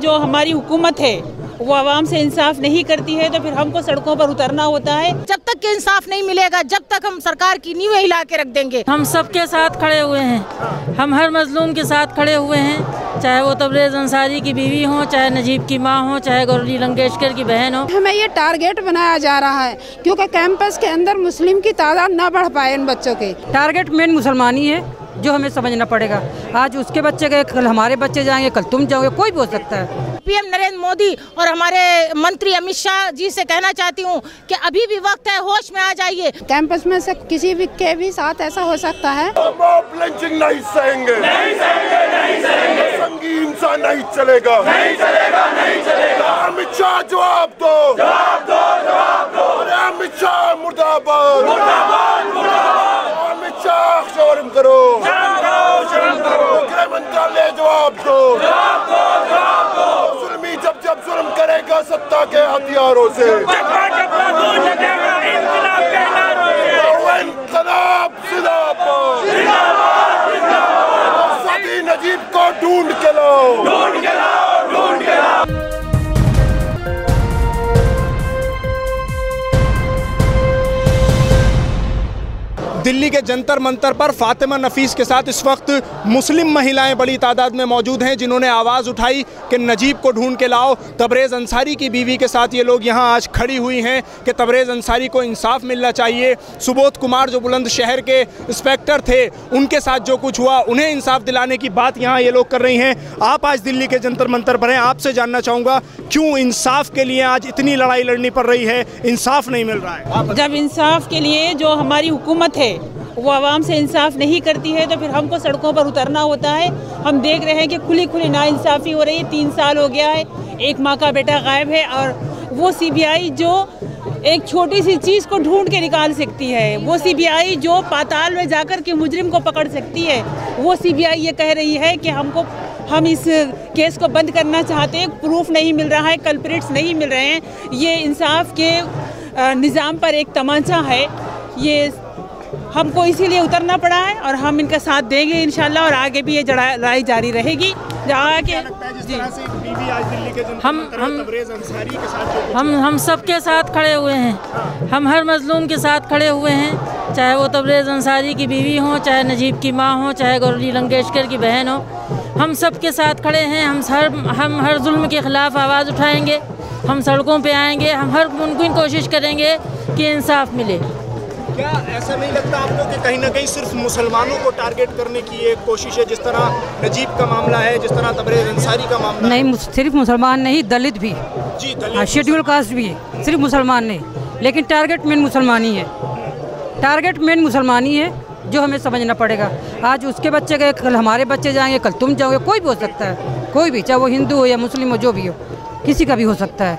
जो हमारी हुकूमत है वो आवाम से इंसाफ नहीं करती है तो फिर हमको सड़कों पर उतरना होता है। जब तक के इंसाफ नहीं मिलेगा जब तक हम सरकार की नींव हिला के रख देंगे। हम सबके साथ खड़े हुए हैं। हम हर मजलूम के साथ खड़े हुए हैं चाहे वो तबरेज अंसारी की बीवी हो चाहे नजीब की माँ हो चाहे गौरी लंकेशकर की बहन हो। हमें ये टारगेट बनाया जा रहा है क्योंकि कैंपस के अंदर मुस्लिम की तादाद न बढ़ पाए इन बच्चों के। टारगेट मेन मुसलमानी है। जो हमें समझना पड़ेगा। आज उसके बच्चे गए कल हमारे बच्चे जाएँगे कल तुम जाओगे कोई भी हो सकता है। पीएम नरेंद्र मोदी और हमारे मंत्री अमित शाह जी से कहना चाहती हूँ कि अभी भी वक्त है होश में आ जाइए। कैंपस में से किसी भी के भी साथ ऐसा हो सकता है। नहीं सहेंगे। नहीं सहेंगे नहीं सहेंगे। संगीन सा नहीं चलेगा। नहीं चलेगा नहीं चलेगा। अमित शाह जवाब दो। जवाब दो जवाब दो। अमित शाह मुर्दाबाद। मुर्दाबाद शर्म करो। गृह मंत्रालय जवाब दो। जवाब दो जवाब दो। जुल्मी जब जब जुल्म करेगा सत्ता के हथियारों से। सभी नजीब को ढूंढ के दिल्ली के जंतर मंतर पर फातिमा नफीस के साथ इस वक्त मुस्लिम महिलाएँ बड़ी तादाद में मौजूद हैं, जिन्होंने आवाज़ उठाई कि नजीब को ढूंढ के लाओ। तबरेज़ अंसारी की बीवी के साथ ये लोग यहाँ आज खड़ी हुई हैं कि तबरेज़ अंसारी को इंसाफ मिलना चाहिए। सुबोध कुमार जो बुलंदशहर के इंस्पेक्टर थे, उनके साथ जो कुछ हुआ, उन्हें इंसाफ दिलाने की बात यहाँ ये लोग कर रही हैं। आप आज दिल्ली के जंतर मंतर पर हैं। आपसे जानना चाहूँगा, क्यों इंसाफ के लिए आज इतनी लड़ाई लड़नी पड़ रही है? इंसाफ नहीं मिल रहा है। जब इंसाफ के लिए जो हमारी हुकूमत है वो आवाम से इंसाफ नहीं करती है तो फिर हमको सड़कों पर उतरना होता है। हम देख रहे हैं कि खुली खुली नाइंसाफ़ी हो रही है, तीन साल हो गया है, एक माँ का बेटा गायब है और वो सीबीआई जो एक छोटी सी चीज़ को ढूंढ के निकाल सकती है, वो सीबीआई जो पाताल में जाकर के मुजरिम को पकड़ सकती है, वो सीबीआई ये कह रही है कि हमको, हम इस केस को बंद करना चाहते हैं, प्रूफ नहीं मिल रहा है कल्प्रिट्स नहीं मिल रहे हैं। ये इंसाफ के निज़ाम पर एक तमाचा है, ये हमको इसीलिए उतरना पड़ा है और हम इनका साथ देंगे इंशाल्लाह और आगे भी ये लड़ाई जारी रहेगी। जहाँ के हम हम हम हम सबके साथ खड़े हुए हैं। हम हर मजलूम के साथ खड़े हुए हैं। चाहे वो तबरेज़ अंसारी की बीवी हो चाहे नजीब की माँ हो चाहे गौरी लंकेशकर की बहन हो। हम सबके साथ खड़े हैं। हम हर हम हर जुल्म के ख़िलाफ़ आवाज़ उठाएँगे। हम सड़कों पे आएँगे। हम हर मुमकिन कोशिश करेंगे कि इंसाफ मिले। क्या ऐसा नहीं लगता आपको कि कहीं ना कहीं सिर्फ़ मुसलमानों को टारगेट करने की एक कोशिश है? जिस तरह नजीब का मामला है जिस तरह तबरेज अंसारी का मामला नहीं सिर्फ़ मुसलमान नहीं दलित भी जी हाँ शेड्यूल कास्ट भी है। सिर्फ़ मुसलमान नहीं लेकिन टारगेट मेन मुसलमान ही है। टारगेट मेन मुसलमान ही है जो हमें समझना पड़ेगा। आज उसके बच्चे गए कल हमारे बच्चे जाएँगे कल तुम जाओगे कोई भी हो सकता है। कोई भी चाहे वो हिंदू हो या मुस्लिम हो जो भी हो किसी का भी हो सकता है।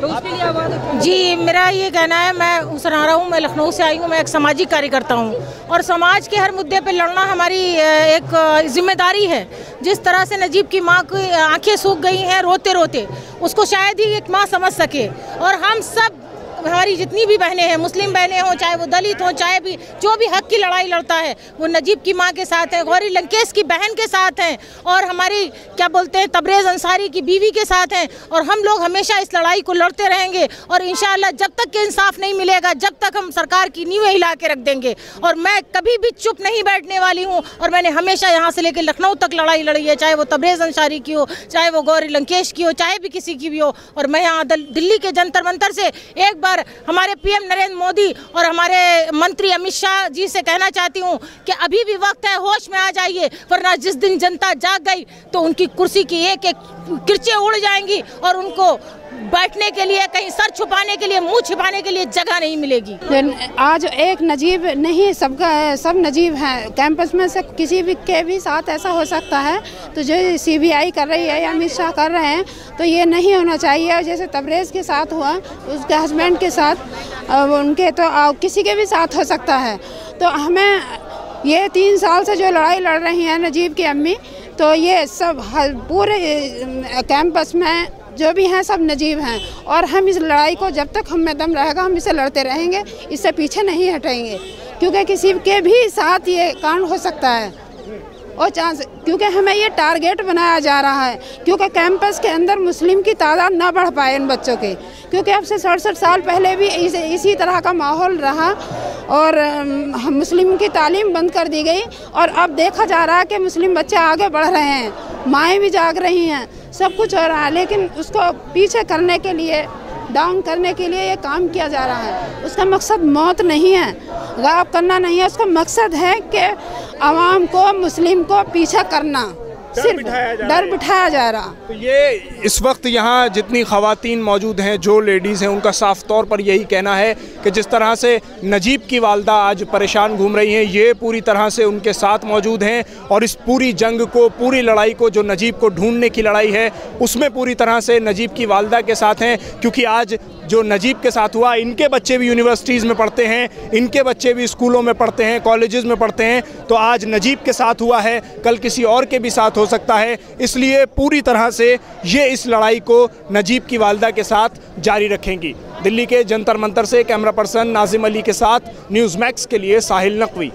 तो उसके जी, मेरा ये कहना है, मैं सनारा हूँ, मैं लखनऊ से आई हूँ, मैं एक सामाजिक कार्यकर्ता हूँ। और समाज के हर मुद्दे पे लड़ना हमारी एक ज़िम्मेदारी है। जिस तरह से नजीब की माँ की आँखें सूख गई हैं रोते रोते उसको शायद ही एक माँ समझ सके। और हम सब हमारी जितनी भी बहनें हैं, मुस्लिम बहनें हों, चाहे वो दलित हों, चाहे भी, जो भी हक की लड़ाई लड़ता है, वो नजीब की माँ के साथ है, गौरी लंकेश की बहन के साथ हैं, और हमारी, क्या बोलते हैं, तबरेज़ अंसारी की बीवी के साथ हैं, और हम लोग हमेशा इस लड़ाई को लड़ते रहेंगे, और इन जब तक के इंसाफ नहीं मिलेगा, जब तक हम सरकार की नींव हिला के रख देंगे, और मैं कभी भी चुप नहीं बैठने वाली हूँ, और मैंने हमेशा यहाँ से लेकर लखनऊ तक लड़ाई लड़ी है, चाहे वो तबरेज़ अंसारी की हो, चाहे वो गौरी लंकेश की हो, चाहे भी किसी की भी हो, और मैं यहाँ दिल्ली के जंतर मंतर से एक बार पर हमारे पीएम नरेंद्र मोदी और हमारे मंत्री अमित शाह जी से कहना चाहती हूँ कि अभी भी वक्त है, होश में आ जाइए, वरना जिस दिन जनता जाग गई तो उनकी कुर्सी की एक एक किरचे उड़ जाएँगी और उनको बैठने के लिए, कहीं सर छुपाने के लिए, मुँह छिपाने के लिए जगह नहीं मिलेगी। आज एक नजीब नहीं, सबका, सब नजीब हैं। कैंपस में से किसी भी के भी साथ ऐसा हो सकता है। तो जो सीबीआई कर रही है या अमित शाह कर रहे हैं तो ये नहीं होना चाहिए। जैसे तबरेज़ के साथ हुआ, उसके हस्बैंड के साथ उनके तो किसी के भी साथ हो सकता है। तो हमें ये तीन साल से जो लड़ाई लड़ रही हैं नजीब की अम्मी तो ये सब हर पूरे कैंपस में जो भी हैं सब नजीब हैं। और हम इस लड़ाई को जब तक हम में दम रहेगा हम इसे लड़ते रहेंगे इससे पीछे नहीं हटेंगे। क्योंकि किसी के भी साथ ये कांड हो सकता है। और चांस क्योंकि हमें ये टारगेट बनाया जा रहा है क्योंकि कैंपस के अंदर मुस्लिम की तादाद ना बढ़ पाए इन बच्चों के। क्योंकि अब से सड़सठ साल पहले भी इस, इसी तरह का माहौल रहा और मुस्लिम की तालीम बंद कर दी गई। और अब देखा जा रहा है कि मुस्लिम बच्चे आगे बढ़ रहे हैं माएँ भी जाग रही हैं। सब कुछ हो रहा है, लेकिन उसको पीछे करने के लिए डाउन करने के लिए ये काम किया जा रहा है। उसका मकसद मौत नहीं है, गायब करना नहीं है। उसका मकसद है कि आवाम को, मुस्लिम को पीछा करना। सिर्फ़ बिठाया जा डर बिठाया जा रहा। तो ये इस वक्त यहाँ जितनी खवातीन मौजूद हैं जो लेडीज़ हैं उनका साफ़ तौर पर यही कहना है कि जिस तरह से नजीब की वालदा आज परेशान घूम रही हैं ये पूरी तरह से उनके साथ मौजूद हैं और इस पूरी जंग को पूरी लड़ाई को जो नजीब को ढूँढने की लड़ाई है उसमें पूरी तरह से नजीब की वालदा के साथ हैं क्योंकि आज जो नजीब के साथ हुआ इनके बच्चे भी यूनिवर्सिटीज़ में पढ़ते हैं इनके बच्चे भी स्कूलों में पढ़ते हैं कॉलेजेस में पढ़ते हैं तो आज नजीब के साथ हुआ है कल किसी और के भी साथ हो सकता है। इसलिए पूरी तरह से ये इस लड़ाई को नजीब की वालदा के साथ जारी रखेंगी। दिल्ली के जंतर मंतर से कैमरा पर्सन नाजिम अली के साथ न्यूज़ मैक्स के लिए साहिल नकवी।